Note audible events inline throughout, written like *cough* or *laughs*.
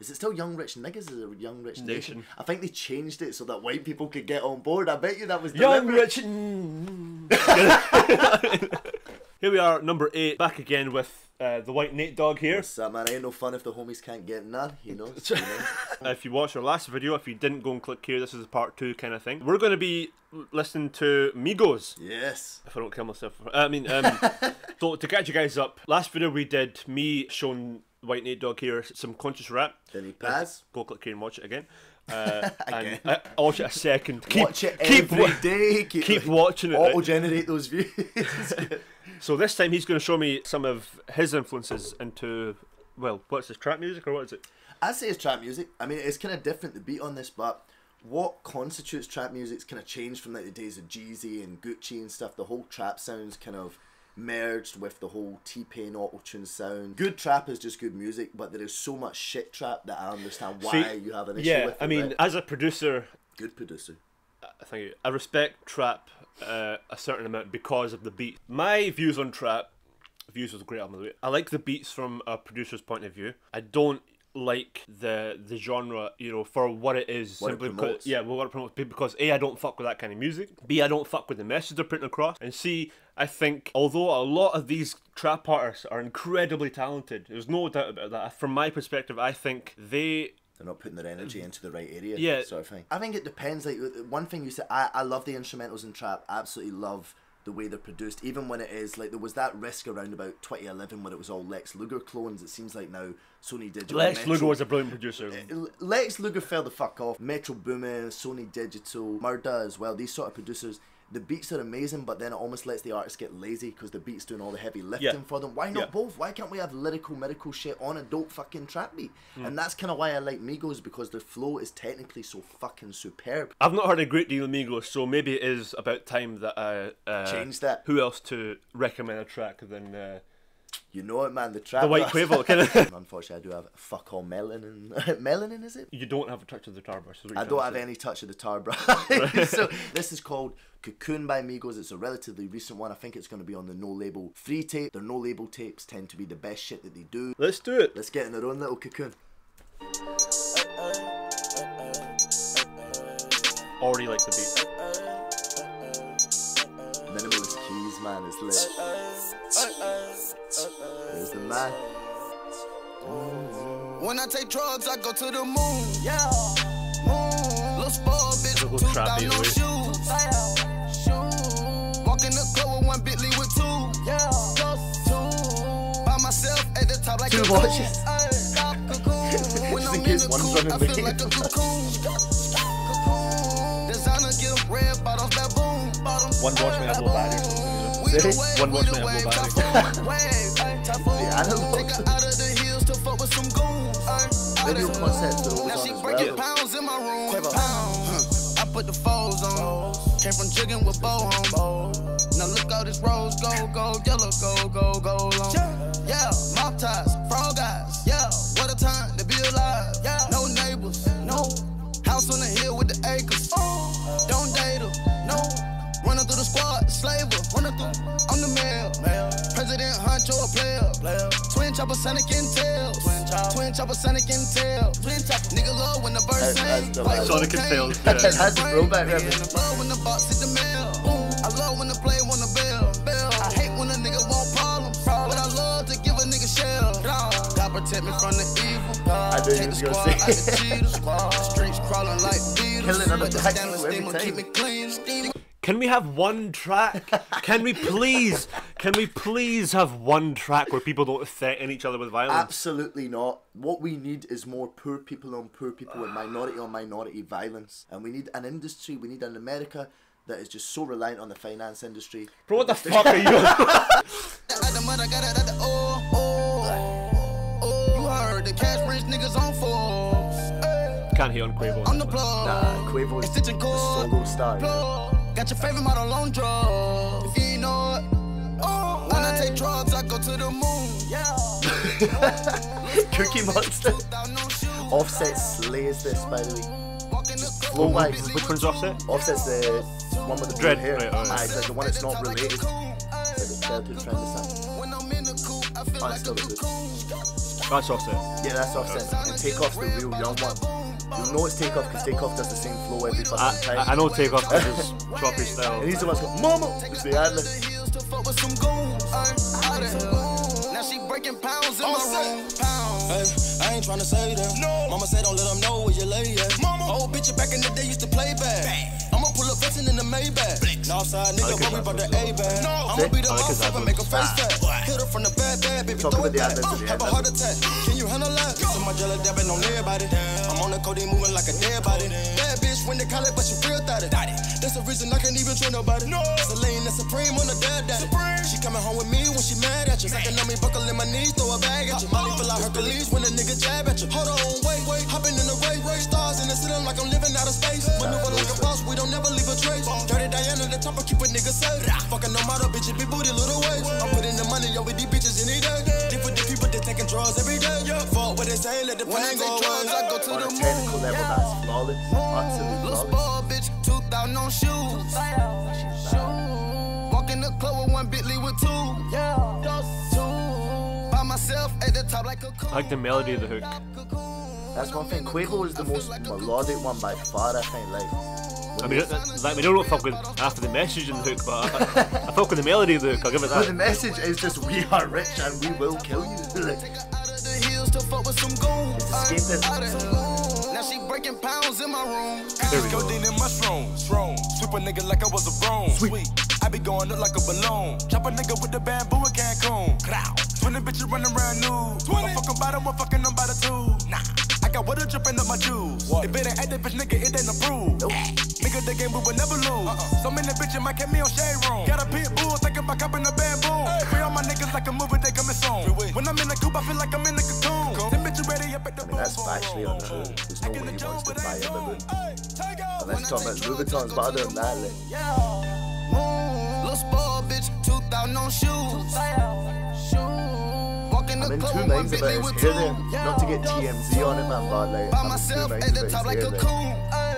Is it still Young Rich Niggas? Is it Young Rich Nation? Nation. I think they changed it so that white people could get on board. I bet you that was Young deliberate. Rich. *laughs* here we are, number eight, back again with uh, the white Nate Dogg here. What's up, man? Ain't no fun if the homies can't get none, you know? You *laughs* know? If you watched our last video, if you didn't go and click here, this is a part two kind of thing. We're going to be listening to Migos. yes. If I don't kill myself. I mean, um, *laughs* so to catch you guys up, last video we did me showing White Nate Dogg here some conscious rap. Then he pass. Go click here and watch it again. *laughs* Uh, Again. and I, I'll watch it a second. Keep, Watch it keep, every wa- day. *laughs* Keep, keep watching it. Auto-generate those views. *laughs* So this time he's going to show me some of his influences into, well, what's this, trap music or what is it? I'd say it's trap music. I mean, it's kind of different the beat on this, but what constitutes trap music's kind of changed from like the days of Jeezy and Gucci and stuff. The whole trap sounds kind of merged with the whole T Pain auto tune sound. Good trap is just good music, but there is so much shit trap that I understand why See, you have an issue Yeah, with it. I mean, right? as a producer, good producer. I think I respect trap uh, a certain amount because of the beat. My views on trap, views was a great album. by the way. I like the beats from a producer's point of view. I don't like the the genre, you know, for what it is. What it simply promotes. because yeah, well, what it promotes. B, Because a, I don't fuck with that kind of music. B, I don't fuck with the message they're putting across. And C, I think although a lot of these trap artists are incredibly talented, there's no doubt about that. From my perspective, I think they They're not putting their energy mm. into the right area. Yeah. sort of thing. I think it depends. Like one thing you said, I, I love the instrumentals in trap. Absolutely love the way they're produced. Even when it is like there was that risk around about 2011 when it was all Lex Luger clones. It seems like now Sonny Digital. Lex Metro- Luger was a brilliant producer. Eh, Lex Luger fell the fuck off. Metro Boomin, Sonny Digital, Murda as well. These sort of producers. The beats are amazing, but then it almost lets the artist get lazy because the beats doing all the heavy lifting Yeah. for them. Why not Yeah. both? Why can't we have lyrical, medical shit on a dope fucking trap beat? Hmm. And that's kind of why I like Migos because their flow is technically so fucking superb. I've not heard a great deal of Migos, so maybe it is about time that I uh, Change that. Who else to recommend a track than uh, You know it, man. The trap. the White of. *laughs* Unfortunately, I do have fuck all melanin. *laughs* melanin is it? You don't have a touch of the tar brush. I don't have any touch of the tar brush. *laughs* so this is called Cocoon by Migos. It's a relatively recent one. I think it's going to be on the no label free tape. Their no label tapes tend to be the best shit that they do. Let's do it. Let's get in their own little cocoon. Already like the beat. Minimalist keys, man, is lit. Uh, uh, uh, There's the man. When I take drugs, I go to the moon. Yeah. Moon. Little spoiled bitch. Typical Two trap no shoes. Shoes. Walk in the club with one Bentley with two. Yeah. Two. By myself at the top like Two a cocoon. watches. When I'm in in the one's coop, running I feel like a cocoon. Cocoon. Designer gift, red bottoms, baboon. Bottoms. One watch may have low battery. We the Say, one we watch the may have low wave, battery. typhoon, wave, ay, typhoon. The analog. Take her out of the to fuck with some goons. ay, Video ay, though Now she on as breaking well. pounds in my room. Pound. I put the foes on. Came from jigging with bow home. Now look all this rose, gold, gold, yellow, gold, gold, gold on. Yeah, mop ties, frog eyes. Yeah, what a time to be alive. Yeah, no neighbors, no house on the hill with the acres. Oh. Don't date her, no. Running through the squad, slave her. Running through, I'm the mayor. President Huncho, a player. Twin chopper, Sonic and Tails. Twin chopper, Sonic and Tails. Twin chopper, nigga love when the birds That's- the Like. Sonic and cocaine. Tails, yeah. That's a throwback Yeah, reference. I love when the box hit the mail. Boom. I love when the play wanna bail. bail. I hate when a nigga want problems. But I love to give a nigga shell. God protect me from the evil. I knew you was gonna say out. *laughs* Streets crawling like beetles. Killing on the But the back stainless every will keep me clean. Steam. Can we have one track? Can we please? Can we please have one track where people don't threaten each other with violence? Absolutely not. What we need is more poor people on poor people and minority on minority violence. And we need an industry, we need an America that is just so reliant on the finance industry. Bro, what the *laughs* fuck are you? doing? At the mud, I got it at the oh, oh, oh. You heard the cash rich niggas on force. Hey, Can't hate on Quavo. On the plug. Nah, Quavo is It's stitching the solo star. You know. Plug. Got your favorite model on drugs. If you know it. Oh, when I take drugs, I go to the moon. Yeah. *laughs* Cookie Monster. Without no shoes. Offset slays this, by the way. Walk in. Flow wise. Which one's offset? Offset's the one with the Dread, hair. right, alright. Aye, it's like the one that's not related. It's like the childhood friend or something. When the coop, I feel Oh, like it's a still good. That's Offset. Yeah, that's Offset. And Takeoff's the real young one. You'll know it's Takeoff because Takeoff does the same flow every I, fucking time. I, I know Takeoff because his choppy style. and he's the one that's going, Mama! It's the ad lib. heels to fuck with some goons. Ay, out of here. Now she breaking pounds in my room. Hey, I ain't tryna say that. No. Mama said don't let them know where you lay at. Mama. Old bitch back in the day used to play bad. I'ma pull up flexing in the Maybach. Northside nigga, like his worry about the ad-libs, A-bag. No. I'ma be the oh, I like his and make a face ad-libs. fat. Hit her from the bad, bad, baby, Talk throw about it the back. ad-libs at the Have a heart attack. Can you handle that? So my jelly dabbing on everybody. I'm on the codeine moving like a dead body. Bad bitch when they call it, but she real thotty. That's the reason I can't even trust nobody. No. Celine and Supreme on the dad daddy. She coming home with me when she mad at you. Sucking on me, buckle in my knees, throw a bag at you. Molly feel like Hercules when a nigga jab at you. Hold on, no model, bitch, it be booty little ways. I'm putting the money over these bitches any day. Different the people that taking drugs every day. Fuck what they say, let the When pain go take drugs, I go to On the a technical moon. level, that's flawless. Absolutely Little flawless. spoiled bitch, 2000 on shoes. Walk in the club with one Bentley with two. Yeah, two. By myself at the top like a cool. I like the melody of the hook. That's one thing. Quavo is the most melodic one by far, I think. Like, I mean, that- like, we don't fuck fucking after the message in the hook, but I, I fuck with the melody of the hook. I'll give it but the message is just we are rich and we will kill you. *laughs* like, Out of the hills to fuck with some goons. It's escapism. Out of here. Now she breaking pounds in my room. There we go. Codeine and mushrooms, strong. Sweep a nigga like I was a broom. Sweet. I be going up like a balloon. Chop a nigga with the bamboo in Cancun. Crow. 20 bitches running around nude. 20. I'm fucking by them, I'm fucking them by the two. Nah. I got water dripping up my juice. If it ain't active, bitch, nigga, it ain't approved. Nigga, the game we will never lose. So many bitches might catch me on shade room. Got a pit bull, thinking about copping a bamboo. Free all my niggas like a movie, they coming soon. When I'm in the coop, I feel like I'm in the cocoon. Them bitches ready up at the I mean, that's factually on the hook. There's no way he wants to buy a baboon. And let's talk about Louboutins, but other than that, like, Little spoiled bitch, 2000 on shoes. I'm the in club two with minds about his two. hair there. Not to get TMZ on it, man, but like, I'm in two myself minds about his a hair there.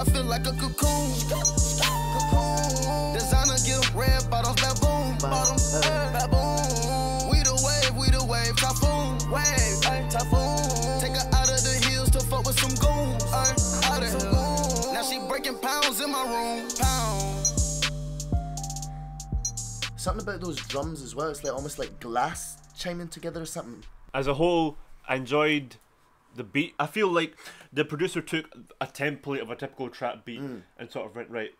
I feel like a cocoon. Cocoon. Designer gift, red bottoms, baboon. Bottoms, eh, baboon. We the wave, we the wave, typhoon. Wave, ay, typhoon. Take her out of the hills to fuck with some goons. Eh, ay, out of here. Now she breaking pounds in my room. Pounds. Something about those drums as well. It's like almost like glass chiming together or something. As a whole, I enjoyed the beat. I feel like the producer took a template of a typical trap beat Mm. and sort of went right.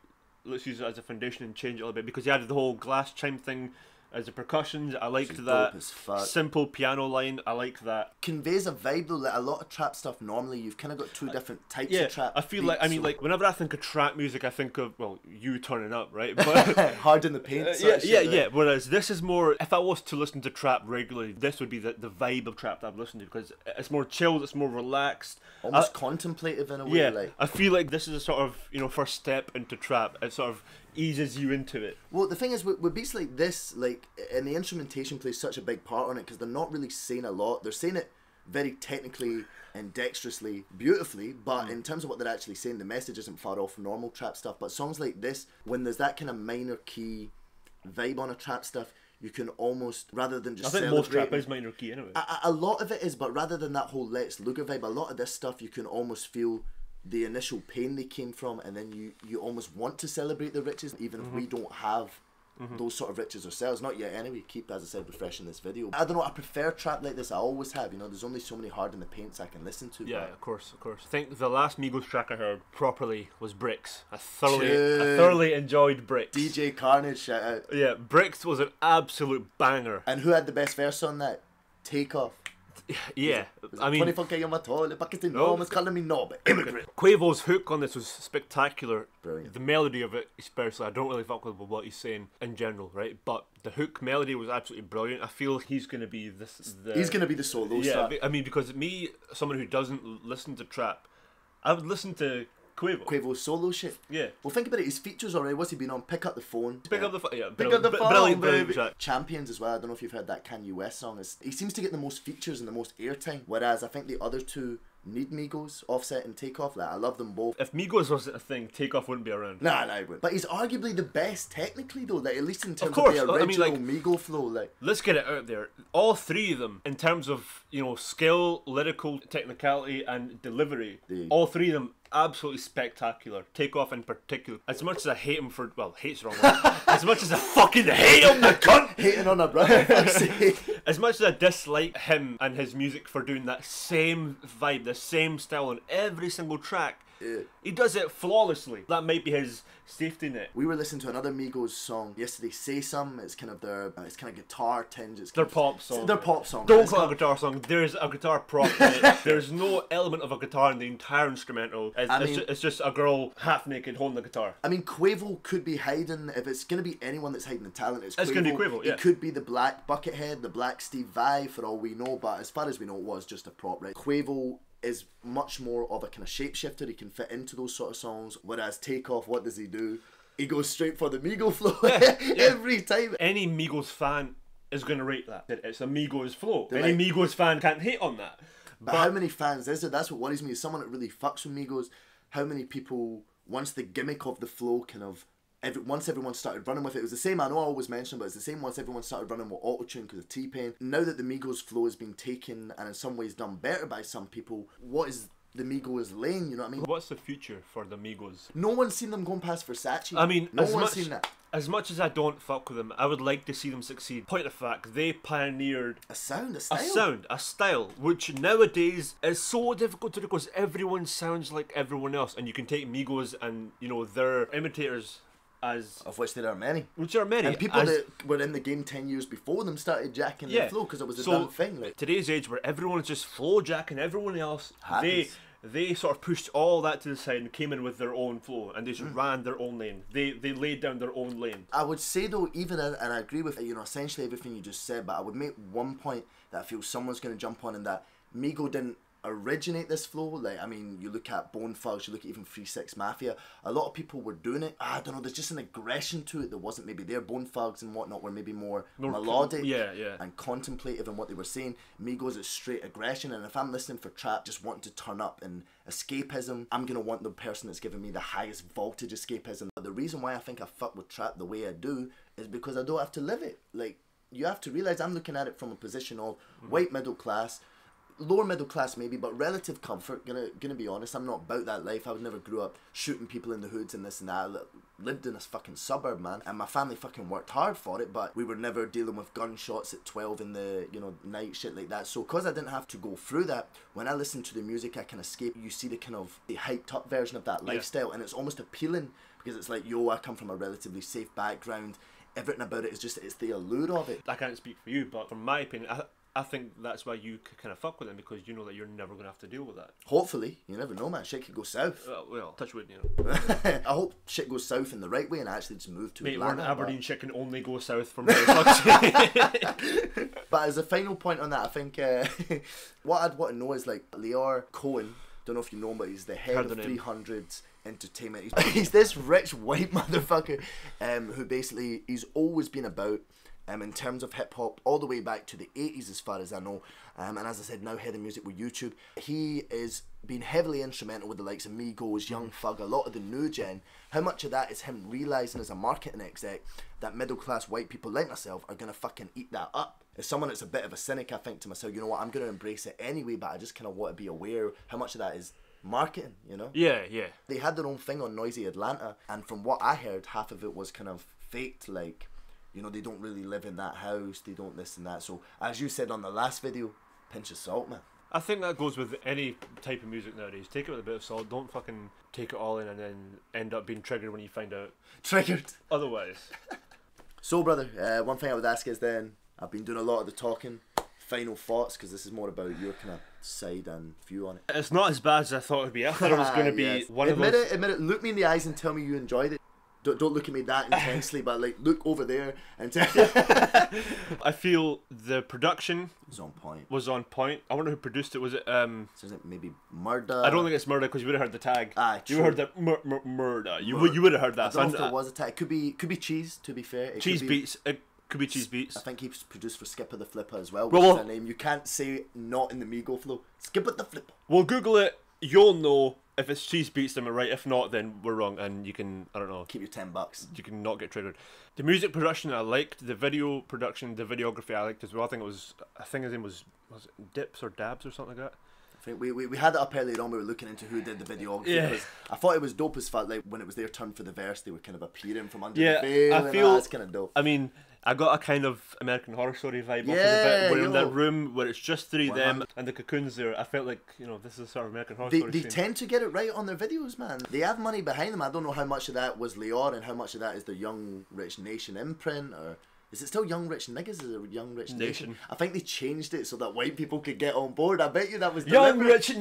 Let's use it as a foundation and change it a little bit because he added the whole glass chime thing as the percussions. I liked is that dope as fuck. simple piano line. I like that. Conveys a vibe though. Like a lot of trap stuff. Normally, you've kind of got two different types Yeah, of trap. I feel like I mean like whenever I think of trap music, I think of well you turning up, right? *laughs* But hard in the *laughs* paint. Uh, yeah, yeah, yeah. Whereas this is more. If I was to listen to trap regularly, this would be the, the vibe of trap that I've listened to because it's more chilled, it's more relaxed. Almost I- contemplative in a way. yeah, Like, I feel like this is a sort of you know first step into trap. It's sort of eases you into it. Well, the thing is, with, with beats like this, like, and the instrumentation plays such a big part on it because they're not really saying a lot. They're saying it very technically and dexterously, beautifully, but Mm. in terms of what they're actually saying, the message isn't far off normal trap stuff. But songs like this, when there's that kind of minor key vibe on a trap stuff, you can almost, rather than just. I think most trap is minor key anyway. a, a- lot of it is, but rather than that whole Lex Luger vibe, a lot of this stuff you can almost feel the initial pain they came from, and then you you almost want to celebrate the riches, even if we Mm-hmm. don't have those sort of riches ourselves. Not yet, anyway. Keep as I said, refreshing this video. I don't know. I prefer trap like this. I always have. You know, there's only so many hard in the paints I can listen to. yeah, but of course, of course. I think the last Migos track I heard properly was Bricks. I thoroughly, I thoroughly enjoyed Bricks. DJ Carnage shout out. Yeah, Bricks was an absolute banger. And who had the best verse on that? Takeoff. Yeah, I mean, 24k on my toilet, in No. almost calling me no, immigrant. Quavo's hook on this was spectacular. Brilliant. The melody of it, especially, I don't really fuck with what he's saying in general, right? But the hook melody was absolutely brilliant. I feel he's going to be this. The, He's gonna be the solo Yeah, star. I mean, because me, someone who doesn't listen to trap, I would listen to Quavo. Quavo's solo shit. Yeah. Well, think about it. His features already. What's he been on? Pick up the phone. Pick up the phone. Yeah, Pick brilliant, up the phone, brilliant, brilliant track. Champions as well. I don't know if you've heard that Kanye West song. It's, he seems to get the most features and the most airtime, whereas I think the other two need Migos, Offset, and Takeoff. Like I love them both. If Migos wasn't a thing, Takeoff wouldn't be around. Nah, nah, wouldn't. But he's arguably the best technically though. Like at least in terms of, course, the I mean, original like- Migo flow. Like Let's get it out there. All three of them, in terms of you know skill, lyrical technicality, and delivery, all three of them absolutely spectacular. Takeoff in particular. As much as I hate him for well, hate's wrong word. *laughs* as much as I fucking hate him, the cunt. *laughs* hating on a brother. *laughs* As much as I dislike him and his music for doing that same vibe, the same style on every single track, Yeah. he does it flawlessly. That might be his safety net. We were listening to another Migos song yesterday. Say Sum. It's kind of their. Uh, it's kind of guitar tinge. It's Their of- pop song. Their pop song. Don't call it a guitar song. There's a guitar prop in it. *laughs* There's no element of a guitar in the entire instrumental. It's, I it's, mean- ju- it's just a girl half naked holding the guitar. I mean, Quavo could be hiding. If it's going to be anyone that's hiding the talent, it's, It's Quavo. gonna be Quavo, yeah. It could be the Black Buckethead, the Black Steve Vai, for all we know. But as far as we know, it was just a prop, right? Quavo is much more of a kind of shapeshifter. He can fit into those sort of songs. Whereas Takeoff, what does he do? He goes straight for the Migo *laughs* flow every time. Any Migos fan is going to rate that. It's a Migos flow. They're Any like- Migos fan can't hate on that. But, how many fans is there? That's what worries me. Is someone that really fucks with Migos. How many people once the gimmick of the flow kind of every once everyone started running with it, it was the same. I know I always mention, but it's the same once everyone started running with auto tune because of T Pain. Now that the Migos flow is being taken and in some ways done better by some people, what is the Migos lane? You know what I mean? What's the future for the Migos? No one's seen them going past Versace. I mean, no as one's much, seen that. as much as I don't fuck with them, I would like to see them succeed. Point of fact, they pioneered A sound, a a style. sound, a style, which nowadays is so difficult to do because everyone sounds like everyone else, and you can take Migos and you know their imitators as Of which there are many. which are many And people as- that were in the game 10 years before them started jacking yeah, their flow because it was a so damn thing. Like, today's age where everyone's just flow jacking everyone else, they Happens. they sort of pushed all that to the side and came in with their own flow and they Mm. just ran their own lane. They they laid down their own lane. I would say though, even in, and I agree with you know essentially everything you just said, but I would make one point that I feel someone's going to jump on, and that Migo didn't originate this flow. Like I mean, you look at Bone Thugs, you look at even Three Six Mafia. A lot of people were doing it. I don't know. There's just an aggression to it that wasn't maybe there. Bone Thugs and whatnot were maybe more, More melodic, yeah, yeah. and contemplative in what they were saying. Migos is straight aggression, and if I'm listening for trap, just wanting to turn up and escapism, I'm gonna want the person that's giving me the highest voltage escapism. But the reason why I think I fuck with trap the way I do is because I don't have to live it. Like you have to realize I'm looking at it from a position of mm-hmm. white middle class. Lower middle class maybe, but relative comfort. Gonna gonna be honest, I'm not about that life. I was never grew up shooting people in the hoods and this and that. I lived in this fucking suburb, man, and my family fucking worked hard for it. But we were never dealing with gunshots at twelve in the you know night shit like that. So because I didn't have to go through that, when I listen to the music, I can escape. You see the kind of the hyped up version of that lifestyle, and it's almost appealing because it's like, yo, I come from a relatively safe background. Everything about it is just it's the allure of it. I can't speak for you, but from my opinion, I, I think that's why you kind of fuck with them because you know that you're never going to have to deal with that. Hopefully, you never know, man. Shit could go south. Well, well touch wood, you know. *laughs* I hope shit goes south in the right way and I actually just move to Mate, we're in Atlanta. but- Aberdeen shit can only go south from *laughs* there. *laughs* But as a final point on that, I think uh, what I'd want to know is like Lyor Cohen. Don't know if you know him, but he's the head Heard of the name. 300 Entertainment. He's, he's this rich white motherfucker um, who basically he's always been about. Um, in terms of hip hop, all the way back to the 80s, as far as I know. Um, and as I said, now head of music with YouTube. He is been heavily instrumental with the likes of Migos, Young Thug, a lot of the new gen. How much of that is him realizing as a marketing exec that middle class white people like myself are gonna fucking eat that up? As someone that's a bit of a cynic, I think to myself, you know what, I'm gonna embrace it anyway, but I just kind of want to be aware how much of that is marketing, you know? yeah, yeah. They had their own thing on Noisey Atlanta, and from what I heard, half of it was kind of faked, like, you know, they don't really live in that house, they don't this and that. So, as you said on the last video, pinch of salt, man. I think that goes with any type of music nowadays. Take it with a bit of salt. Don't fucking take it all in and then end up being triggered when you find out Triggered. *laughs* otherwise. So, brother, uh, one thing I would ask is then, I've been doing a lot of the talking. Final thoughts, because this is more about your kind of side and view on it. It's not as bad as I thought it would be. I thought it was going *laughs* to be Yes. one of admit those. it, admit it. Look me in the eyes and tell me you enjoyed it. Don't, don't look at me that *laughs* intensely, but like look over there and *laughs* tell. *laughs* I feel the production it's on point. was on point. I wonder who produced it. Was it? um So is it maybe Murda? I don't think it's Murda because you would have heard the tag. Ah, you true. have heard that mur- mur- murder. You would you would have heard that. I don't know if I- there was a tag. It could be could be cheese. To be fair, it cheese could be, beats. It, Kubi Cheese Beats. I think he's produced for Skippa Da Flippa as well, which Well, is a name you can't say not in the Migo flow. Skippa Da Flippa. We'll Google it. You'll know if it's Cheese Beats. Then we're right. If not, then we're wrong, and you can I don't know. Keep your ten bucks. You can not get triggered. The music production I liked. The video production, the videography I liked as well. I think it was. I think his name was was it Dips or Dabs or something like that. I think we, we, we had it up earlier on. We were looking into who did the videography. Yeah. I thought it was dope as fuck. Like when it was their turn for the verse, they were kind of appearing from under Yeah, the veil. I feel- that. it's kind of dope. I mean, I got a kind of American Horror Story vibe off of Yeah. Where in that room where it's just three of them 100. and the cocoons there, I felt like you know this is sort of American Horror They, Story. they scene. tend to get it right on their videos, man. They have money behind them. I don't know how much of that was Lyor and how much of that is the Young Rich Nation imprint, or is it still Young Rich Niggas? Is it Young Rich Nation? Nation. I think they changed it so that white people could get on board. I bet you that was Young. Rich. *laughs*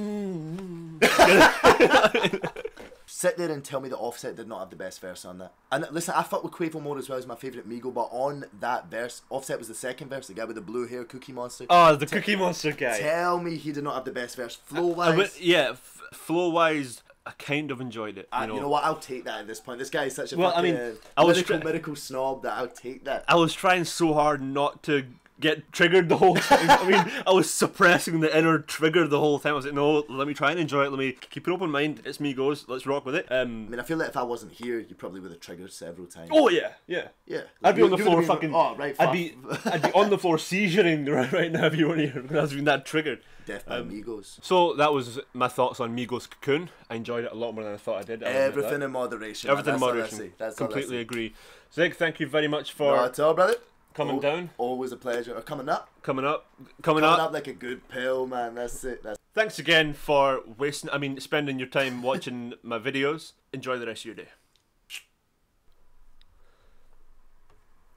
Sit there and tell me that Offset did not have the best verse on that. And listen, I fuck with Quavo More as well as my favourite Migo, but on that verse, Offset was the second verse, the guy with the blue hair, Cookie Monster. Oh, the Cookie Monster guy. Tell me he did not have the best verse. Uh, flow I wise. went- uh, yeah, f- flow wise, I kind of enjoyed it. You Uh, know, you know what? I'll take that at this point. This guy is such a Well, I fucking mean, I was try- lyrical snob that I'll take that. I was trying so hard not to get triggered the whole time. I mean, I was suppressing the inner trigger the whole time. I was like, no, let me try and enjoy it. Let me keep an open mind. It's Migos. Let's rock with it. I Um. mean, I feel like if I wasn't here, you probably would have triggered several times. Oh yeah, yeah. yeah. I'd be You- on the floor would've been- fucking. Oh, right. I'd be, I'd be on the floor seizuring right, *laughs* right now if you weren't here because I was being that triggered. Death by um, Migos. So that was my thoughts on Migos Cocoon. I enjoyed it a lot more than I thought I did. I'll Everything in moderation. Everything in I moderation. That's I Completely agree. Zig, thank you very much for at all, brother. coming Al- down, Always a pleasure. Or coming up. coming up, coming Coming up. up like a good pill, man. That's it. That's Thanks again for wasting. I mean, spending your time watching *laughs* my videos. Enjoy the rest of your day.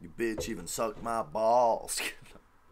you bitch even sucked my balls. *laughs*